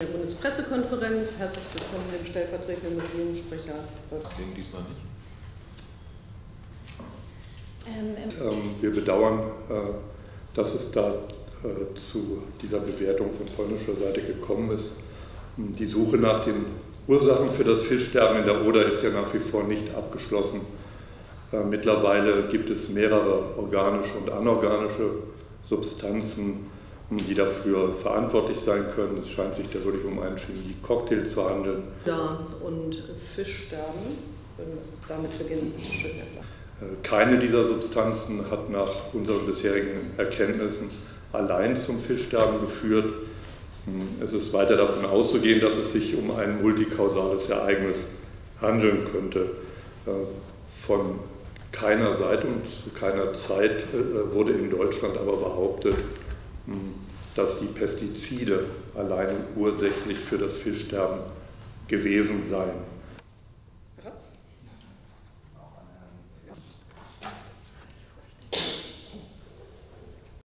der Bundespressekonferenz. Herzlich willkommen, Herr stellvertretender Regierungssprecher. Deswegen diesmal nicht. Ähm, ähm, wir bedauern, äh, dass es da äh, zu dieser Bewertung von polnischer Seite gekommen ist. Die Suche nach den Ursachen für das Fischsterben in der Oder ist ja nach wie vor nicht abgeschlossen. Äh, mittlerweile gibt es mehrere organische und anorganische Substanzen, die dafür verantwortlich sein können. Es scheint sich da wirklich um einen Chemie-Cocktail zu handeln. Da und Fischsterben, damit beginnen, bitte schön, Herr Keine dieser Substanzen hat nach unseren bisherigen Erkenntnissen allein zum Fischsterben geführt. Es ist weiter davon auszugehen, dass es sich um ein multikausales Ereignis handeln könnte. Äh, von keiner Seite und zu keiner Zeit äh, wurde in Deutschland aber behauptet, dass die Pestizide allein ursächlich für das Fischsterben gewesen seien.